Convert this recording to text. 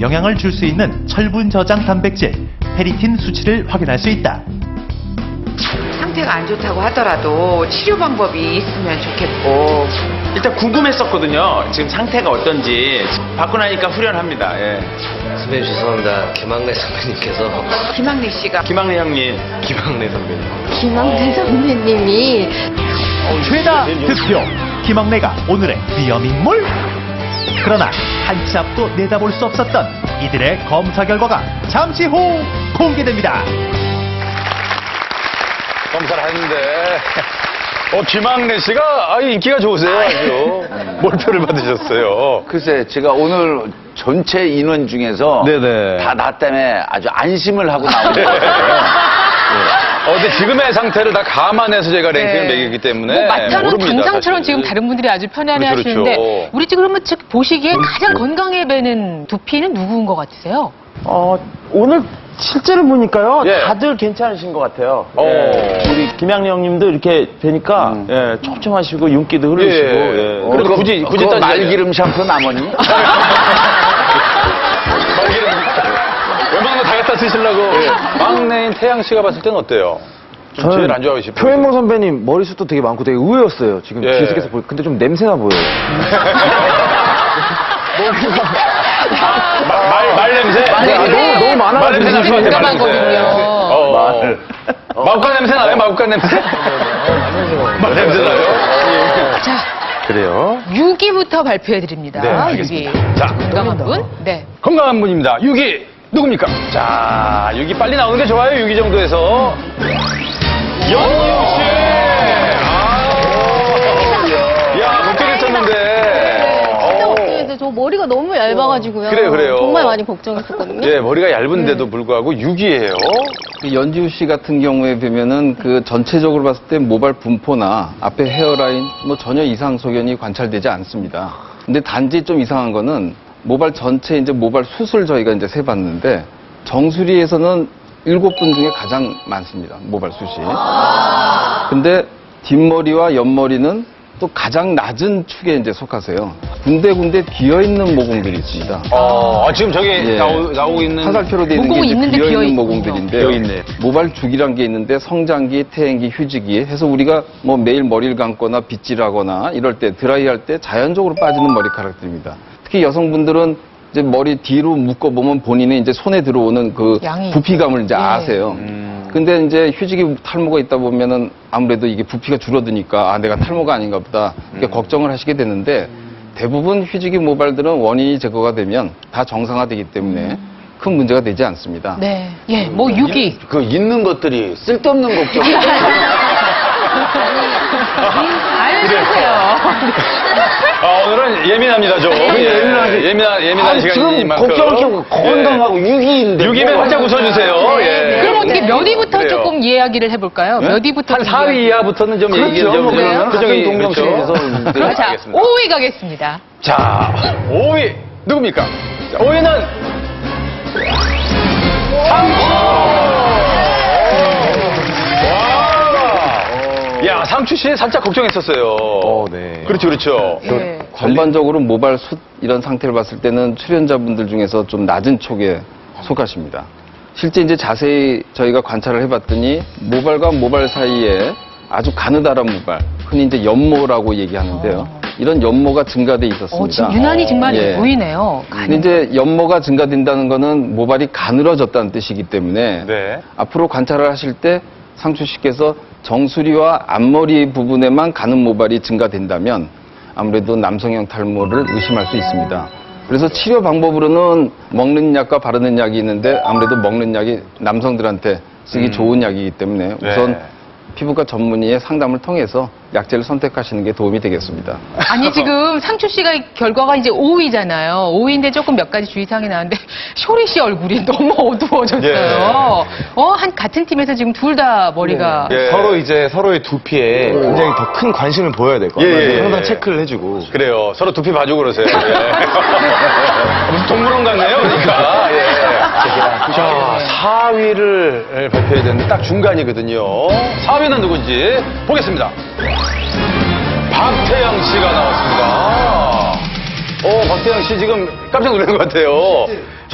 영향을 줄 수 있는 철분 저장 단백질 페리틴 수치를 확인할 수 있다. 상태가 안 좋다고 하더라도 치료 방법이 있으면 좋겠고 일단 궁금했었거든요. 지금 상태가 어떤지 받고 나니까 후련합니다. 예. 선배님 죄송합니다. 김학래 선배님께서 김학래 씨가 김학래 형님. 김학래 선배님. 김학래 선배님이 최다 득표 김학래가 오늘의 위험 인물 그러나 한치 앞도 내다볼 수 없었던 이들의 검사 결과가 잠시 후 공개됩니다 검사를 했는데 어 김학래 씨가 아 인기가 좋으세요 아주 몰표를 받으셨어요. 글쎄, 제가 오늘 전체 인원 중에서 네네. 다나 때문에 아주 안심을 하고 나온 네. 거예요. 어, 근데 지금의 상태를 다 감안해서 제가 랭킹을 매기기 때문에 뭐 마타는 모릅니다. 당상처럼 사실. 지금 다른 분들이 아주 편안해 그렇죠, 하시는데 그렇죠. 우리 지금 그러면 즉 보시기에 가장 건강해 배는 두피는 누구인 것 같으세요? 어, 오늘 실제로 보니까요. 예. 다들 괜찮으신 것 같아요. 어. 예. 우리 김양래 형님도 이렇게 뵈니까 예, 촘촘하시고 윤기도 흐르시고. 예. 예. 그래도 굳이 굳이 그거 따지자면 말기름 샴푸 남았니? 말기름 웬만한 거 다 갖다 쓰시려고 막내인 태양 씨가 봤을 때는 어때요? 좀 제일 안 좋아하고 싶어요. 표현모 선배님 머리숱도 되게 많고 되게 의외였어요. 지금 예. 계속해서 보이 근데 좀 냄새나 보여요. 말, 말, 말 냄새? 아, 너무, 너무 많아가지고 말 냄새 날것 같아, 말 냄새. 민감하거든요. 어, 어. 마법관 냄새 나요? 마법관 냄새? 말 냄새 나요? 자, 그래요. 6위부터 발표해 드립니다. 네, 6위. 알겠습니다. 자, 건강한 분? 네. 건강한 분입니다. 6위 누굽니까? 자, 6위 빨리 나오는 게 좋아요. 6위 정도에서 연유 씨. 아, 야, 걱정했었는데. 진짜 어. 걱정했어요. 저 머리가 너무 얇아가지고요. 그래요, 그래요. 정말 많이 걱정했었거든요. 예, 머리가 얇은데도 불구하고 6위예요. 그 연지우 씨 같은 경우에 보면은 그 전체적으로 봤을 때 모발 분포나 앞에 헤어라인 뭐 전혀 이상 소견이 관찰되지 않습니다. 근데 단지 좀 이상한 거는 모발 전체 이제 모발 숱을 저희가 이제 세봤는데 정수리에서는 일곱 분 중에 가장 많습니다. 모발 숱이. 근데 뒷머리와 옆머리는 또 가장 낮은 축에 이제 속하세요. 군데군데 비어있는 모공들이 있습니다. 어, 아, 지금 저기 예. 나오, 나오고 있는. 화살표로 되어 있는 게 이제 있는데 비어있는. 모공들인데 비어있네. 모발 죽이란 게 있는데 성장기, 퇴행기, 휴지기 해서 우리가 뭐 매일 머리를 감거나 빗질하거나 이럴 때 드라이할 때 자연적으로 빠지는 머리카락들입니다. 특히 여성분들은 이제 머리 뒤로 묶어 보면 본인이 이제 손에 들어오는 그 양이 부피감을 이제 예. 아세요. 근데 이제 휴지기 탈모가 있다 보면은 아무래도 이게 부피가 줄어드니까 아 내가 탈모가 아닌가 보다 이렇게 걱정을 하시게 되는데 대부분 휴지기 모발들은 원인이 제거가 되면 다 정상화되기 때문에 큰 문제가 되지 않습니다. 네. 예, 뭐 6위. 그 있는 것들이 쓸데없는 걱정. 알려주세요. 아, 오늘은 예민합니다, 좀. 예, 예민한, 예민한, 예민한 아니, 시간인 지금 만큼. 걱정하고 건강하고 유기인데. 6위면 뭐. 활짝 웃어주세요. 예. 그럼 어떻게 몇 위부터 그래요. 조금 이야기를 해볼까요? 몇 위부터? 한 4위 이하부터는 좀 그렇죠. 얘기를 좀. 뭐 그러면 표정이 같은 동경시에서 그렇죠. 아, 자, 알겠습니다. 5위 가겠습니다. 자, 5위. 누굽니까? 자, 5위는. 상추! 야, 상추 씨 살짝 걱정했었어요. 어, 네. 그렇죠, 그렇죠. 예. 전반적으로 모발 숱 이런 상태를 봤을 때는 출연자분들 중에서 좀 낮은 촉에 속하십니다. 실제 이제 자세히 저희가 관찰을 해봤더니 모발과 모발 사이에 아주 가느다란 모발, 흔히 이제 연모라고 얘기하는데요. 이런 연모가 증가돼 있었습니다. 어, 지금 유난히 정말 예. 보이네요. 근데 이제 연모가 증가된다는 거는 모발이 가늘어졌다는 뜻이기 때문에 네. 앞으로 관찰을 하실 때 상추 씨께서 정수리와 앞머리 부분에만 가는 모발이 증가된다면 아무래도 남성형 탈모를 의심할 수 있습니다. 그래서 치료 방법으로는 먹는 약과 바르는 약이 있는데 아무래도 먹는 약이 남성들한테 쓰기 좋은 약이기 때문에 우선 네. 피부과 전문의의 상담을 통해서 약제를 선택하시는 게 도움이 되겠습니다. 아니 지금 상추 씨가 결과가 이제 5위잖아요. 5위인데 조금 몇 가지 주의사항이 나왔는데 쇼리 씨 얼굴이 너무 어두워졌어요. 예. 어, 한 같은 팀에서 지금 둘 다 머리가 예. 서로 이제 서로의 두피에 굉장히 더 큰 관심을 보여야 될것 예, 같아요. 예, 항상 예. 체크를 해주고. 그래요. 서로 두피 봐주고 그러세요. 예. 무슨 동물원 같네요, 그러니까. 예. 자, 4위를 발표해야 되는데 딱 중간이거든요. 4위는 누군지 보겠습니다. 박태양 씨가 나왔습니다. 어, 박태양 씨 지금 깜짝 놀란 것 같아요.